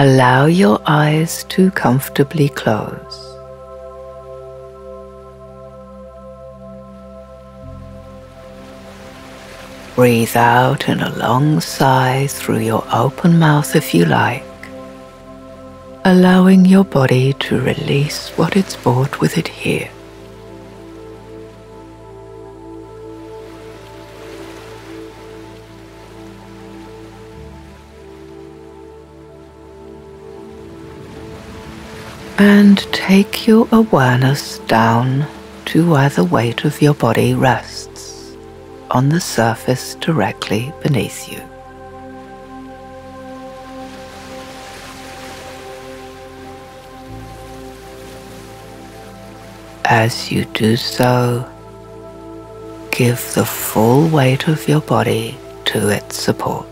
allow your eyes to comfortably close. Breathe out in a long sigh through your open mouth if you like, allowing your body to release what it's brought with it here. And take your awareness down to where the weight of your body rests on the surface directly beneath you. As you do so, give the full weight of your body to its support.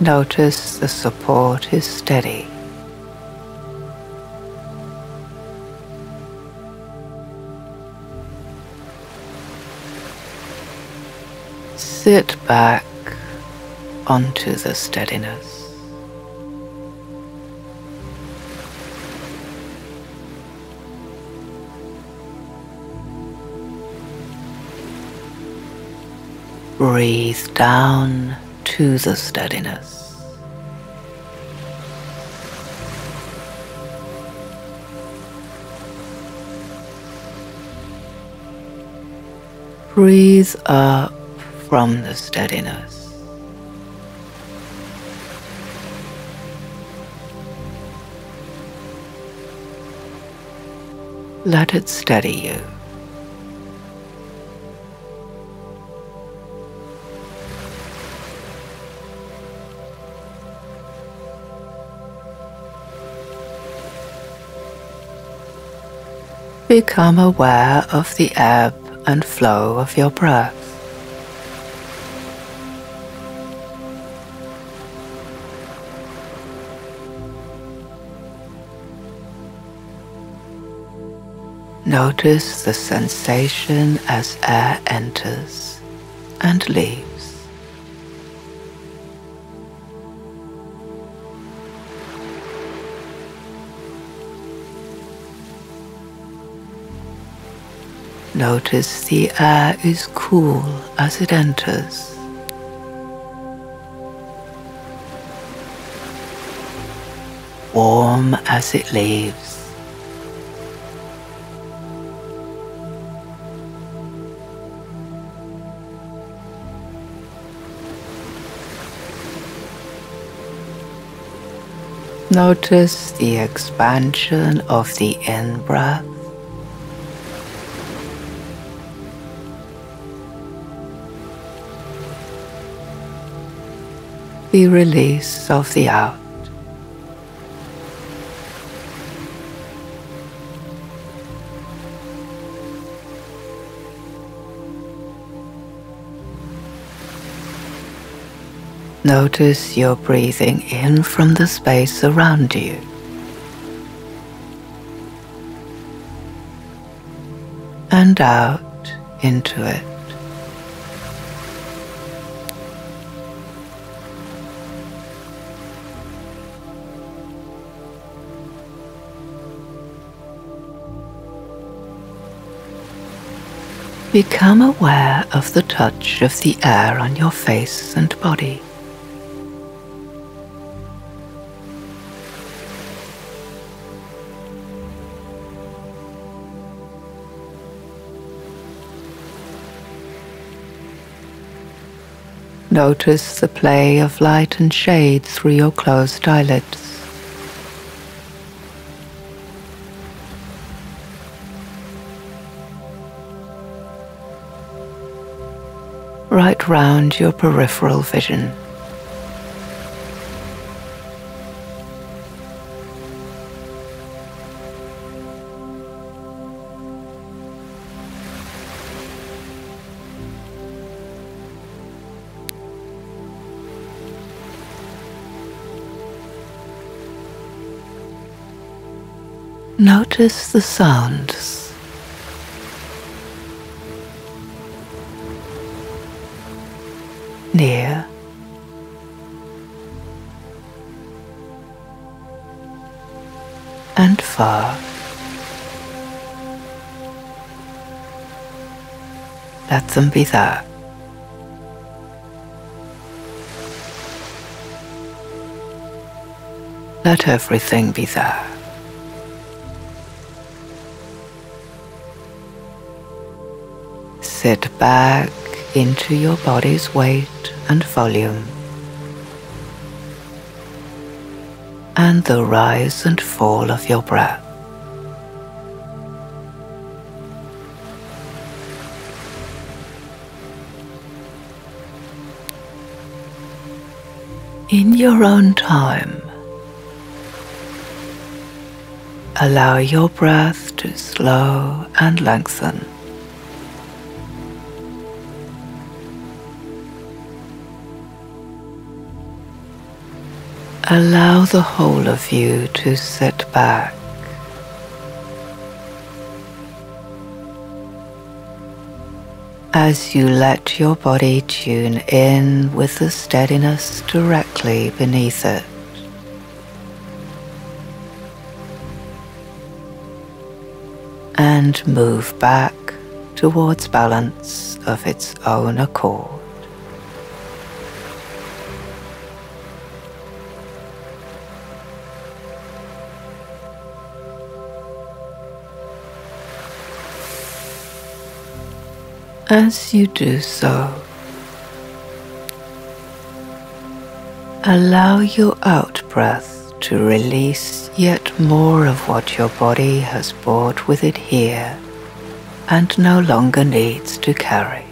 Notice the support is steady. Sit back onto the steadiness. Breathe down to the steadiness. Breathe up from the steadiness. Let it steady you. Become aware of the ebb and flow of your breath. Notice the sensation as air enters and leaves. Notice the air is cool as it enters. Warm as it leaves. Notice the expansion of the in-breath the release of the out. Notice you're breathing in from the space around you. And out into it. Become aware of the touch of the air on your face and body. Notice the play of light and shade through your closed eyelids. right round your peripheral vision. Notice the sounds Near and far. Let them be there. Let everything be there. Sit back into your body's weight and volume. And the rise and fall of your breath. In your own time, allow your breath to slow and lengthen. Allow the whole of you to sit back. As you let your body tune in with the steadiness directly beneath it. And move back towards balance of its own accord. As you do so, allow your out breath to release yet more of what your body has brought with it here and no longer needs to carry.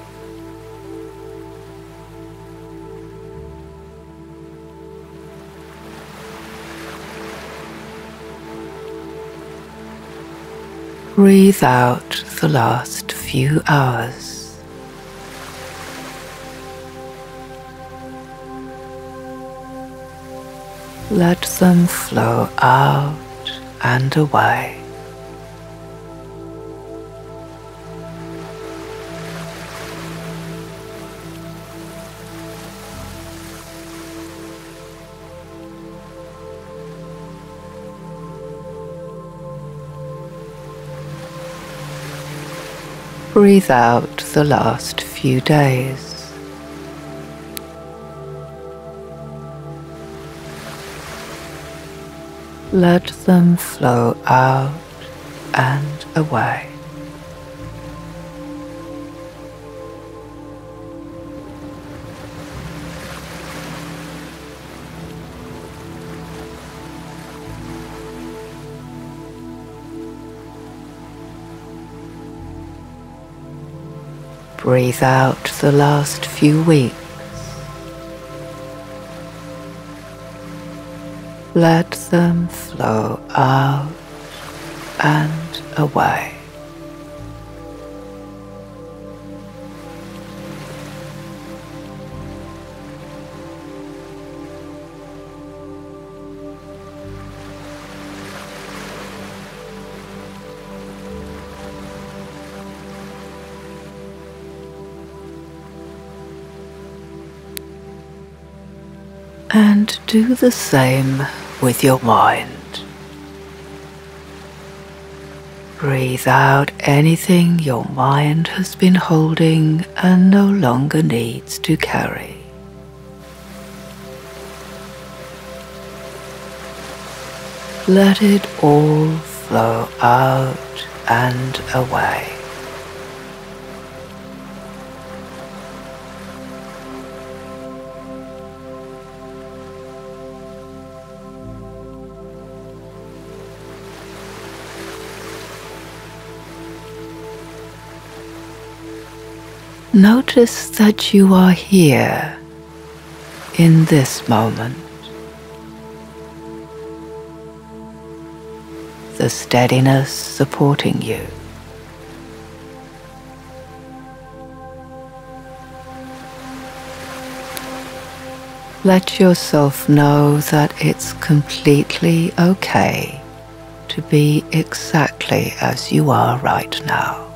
Breathe out the last few hours. Let them flow out and away. Breathe out the last few days. Let them flow out and away. Breathe out the last few weeks. Let them flow out and away. And do the same with your mind. Breathe out anything your mind has been holding and no longer needs to carry. Let it all flow out and away. Notice that you are here in this moment. The steadiness supporting you. Let yourself know that it's completely okay to be exactly as you are right now.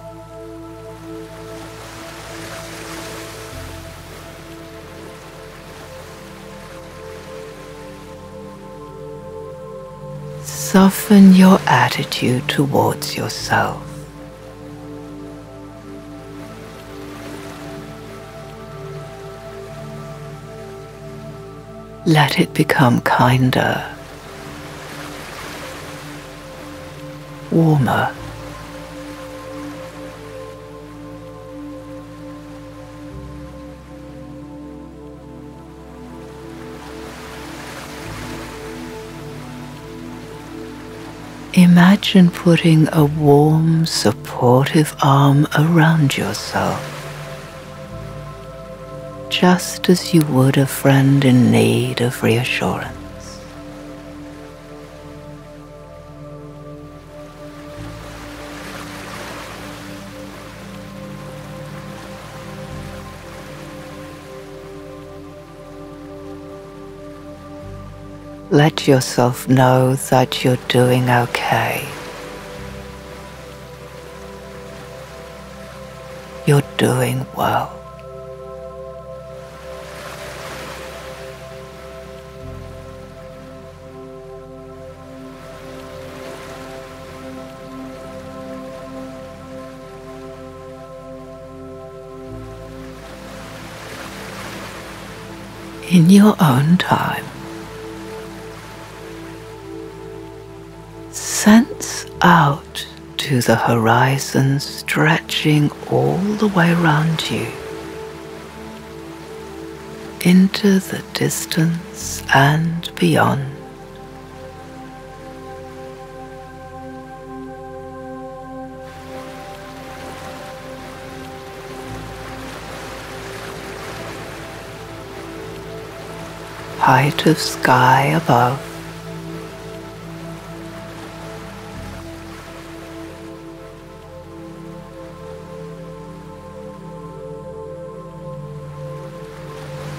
Soften your attitude towards yourself. Let it become kinder, warmer. Imagine putting a warm, supportive arm around yourself just as you would a friend in need of reassurance. Let yourself know that you're doing okay. You're doing well. in your own time. Out to the horizon stretching all the way around you into the distance and beyond. height of sky above.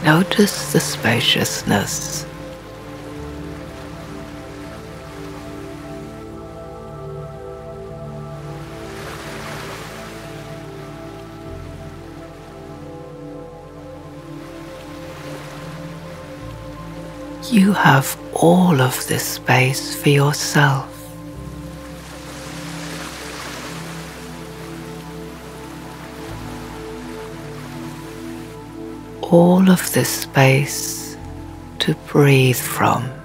Notice the spaciousness You have all of this space for yourself. All of this space to breathe from.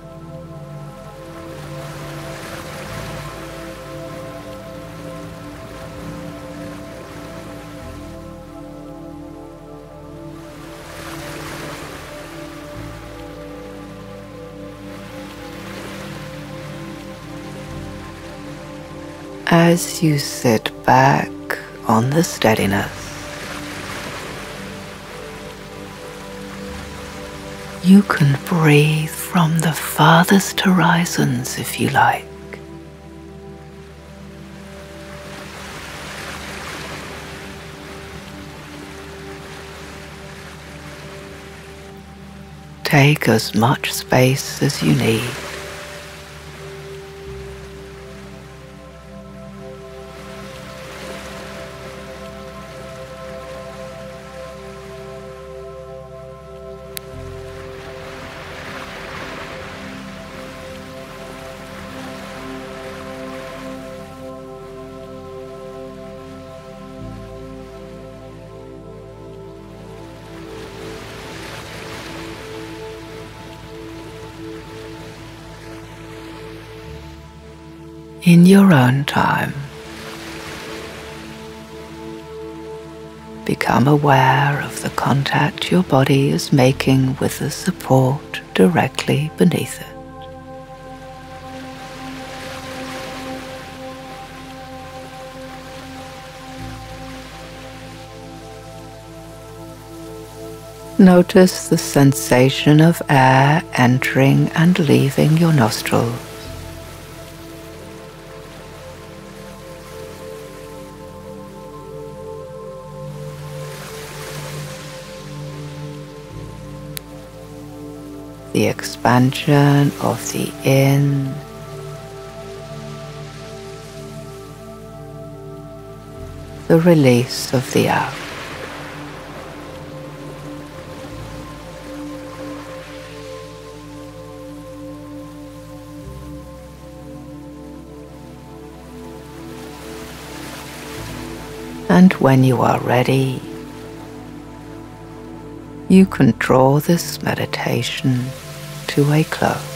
as you sit back on the steadiness. You can breathe from the farthest horizons if you like. Take as much space as you need. In your own time. Become aware of the contact your body is making with the support directly beneath it. Notice the sensation of air entering and leaving your nostrils. the expansion of the in the release of the out. And when you are ready, you can draw this meditation to a close.